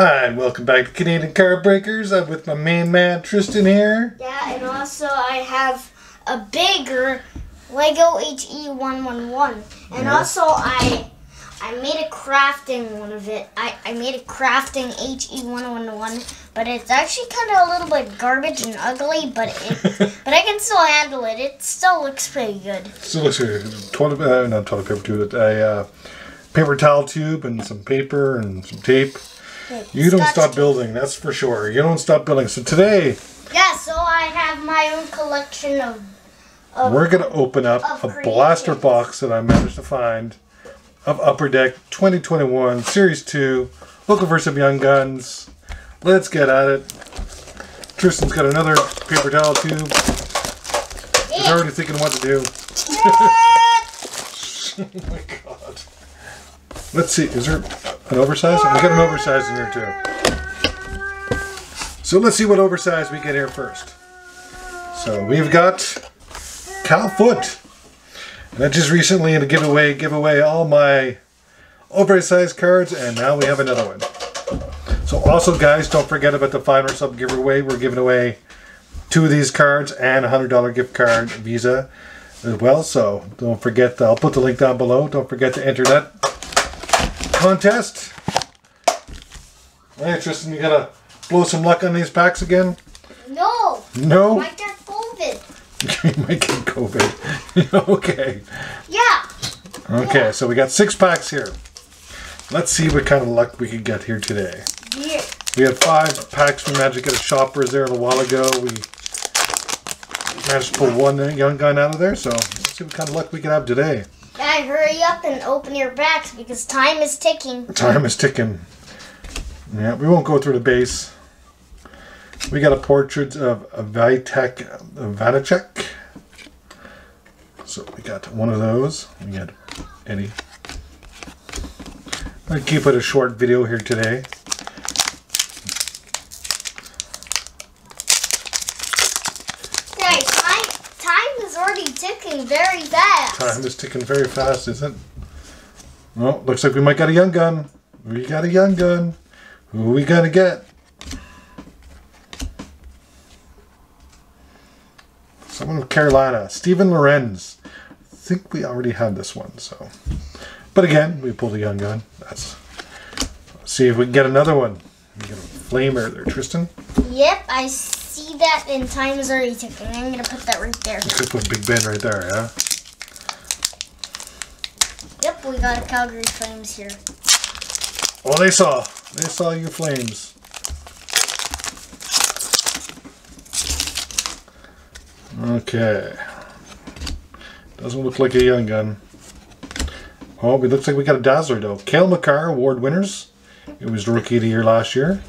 Hi, and welcome back to Canadian Card Breakers. I'm with my main man Tristan here. Yeah, and also I have a bigger Lego HE111. And Yeah. also I I made a crafting one of it. I, I made a crafting HE111, but it's actually kind of a little bit garbage and ugly, but it but I can still handle it. It still looks pretty good. Still looks like toilet, uh, not toilet paper tube, a uh, paper towel tube and some paper and some tape. You don't stop building, that's for sure. You don't stop building. So today Yeah, so I have my own collection of, of we're gonna open up a blaster box that I managed to find of Upper Deck 2021 Series 2. Looking for some young guns. Let's get at it. Tristan's got another paper towel tube. He's already thinking what to do. oh my god. Let's see, is there an oversized? We got an oversized in here too. So let's see what oversized we get here first. So we've got Cal Foote. And I just recently in a giveaway give away all my oversized cards and now we have another one. So also guys, don't forget about the final sub giveaway. We're giving away two of these cards and a hundred dollar gift card Visa as well. So don't forget. I'll put the link down below. Don't forget to enter that contest. Hey Tristan, you gotta blow some luck on these packs again. No, No, might get COVID. you might get COVID. okay. Yeah. Okay, so we got six packs here. Let's see what kind of luck we can get here today. Here. We had five packs from Magic at a Shoppers there a while ago. We managed to pull one young gun out of there, so let's see what kind of luck we can have today. Guy, hurry up and open your packs because time is ticking. Time is ticking. Yeah, we won't go through the base. We got a portrait of Vitek Vanecek. So we got one of those. We got Eddie. I'll keep it a short video here today. Guys, time, time is already ticking very fast. Time is ticking very fast, isn't it? Well, looks like we might got a young gun. We got a young gun. Who we gonna get? Someone with Carolina. Steven Lorentz. I think we already had this one, so. But again, we pulled a young gun. That's. Let's see if we can get another one. We get a flamer there, Tristan. Yep, I see that and time is already ticking. I'm gonna put that right there. You Could put Big Ben right there, yeah. Yep, we got a Calgary Flames here. Oh, they saw. They saw your flames. Okay. Doesn't look like a young gun. Oh, it looks like we got a Dazzler though. Cale Makar award winners. It was the rookie of the year last year.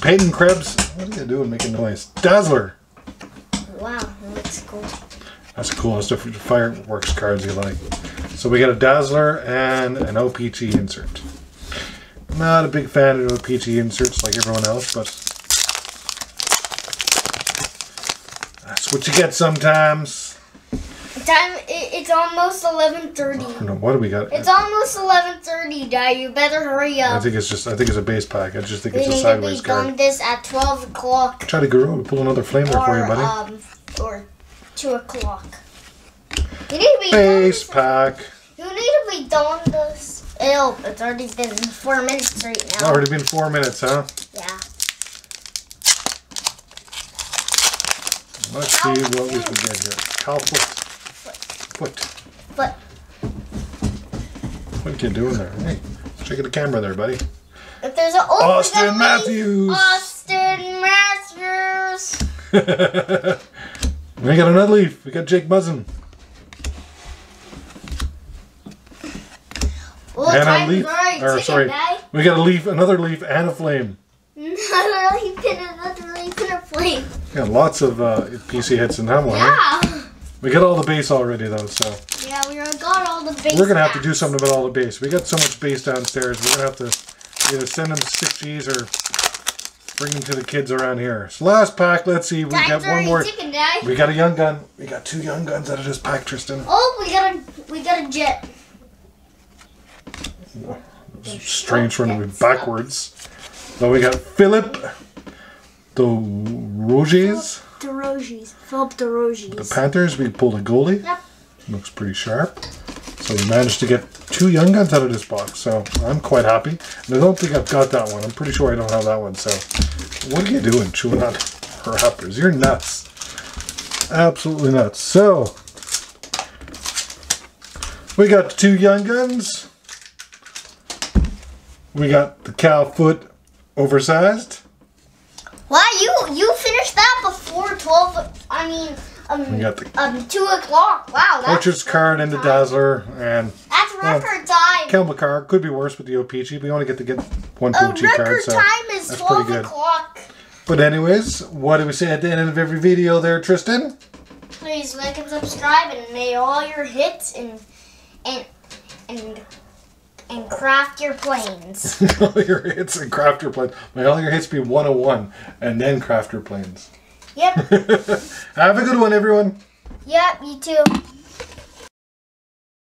Peyton Krebs. What are you doing making noise? Dazzler. Wow, that looks cool. That's cool. That's the fireworks cards you like. So we got a Dazzler and an OPG insert. Not a big fan of OPG inserts like everyone else, but that's what you get sometimes. Time, it, it's almost 11.30. I what do we got? It's almost 11.30, Dad. You better hurry up. I think it's just I think it's a base pack. I just think We it's a need to sideways be done this at 12 o'clock Try to go we pull another flame there for you, buddy. um, or 2 o'clock. You need to be Base pack. You need to be done this. Ew, it's already been 4 minutes right It's now. already been four minutes, huh? Yeah. Let's see what we can get here. Cal foot. Foot. What are you doing there? Hey, check out the camera there, buddy. if there's an Auston Matthews. Auston Matthews. we got another leaf. We got Jake Muzzin. Well, and a leaf. Or sorry, we got a leaf, another leaf, and a flame. Another leaf and another leaf and a flame. We got lots of uh, PC hits in that one. Yeah. We got all the base already though, so Yeah, we got all the base we're gonna have to do something about all the base. We got so much base downstairs. We're gonna have to either send them six G's or bring them to the kids around here. So last pack. Let's see. We Time's got one more. ticking. We got a young gun. We got two young guns out of this pack, Tristan. Oh, we got a we got a jet. strange to be backwards. But we got Philip the Roges. DeRogies. Philip the DeRogies. The Panthers, we pulled a goalie. Yep. Looks pretty sharp. So we managed to get two young guns out of this box. So I'm quite happy. And I don't think I've got that one. I'm pretty sure I don't have that one. So what are you doing chewing on wrappers? You're nuts. Absolutely nuts. So we got two young guns. We got the Cal Foote oversized. Wow, you you finished that before twelve. I mean, um, We got the um, two o'clock. Wow, that's Orchard's card and the Dazzler and that's record time. Cale Makar. Could be worse with the O-Pee-Chee. We only get to get one Poochie card, record so time is that's twelve o'clock. But anyways, what do we say at the end of every video there, Tristan? Please like and subscribe, and may all your hits and and and and craft your planes. all your hits and craft your planes. May all your hits be 101 and then craft your planes. yep. Have a good one, everyone. Yep. You too.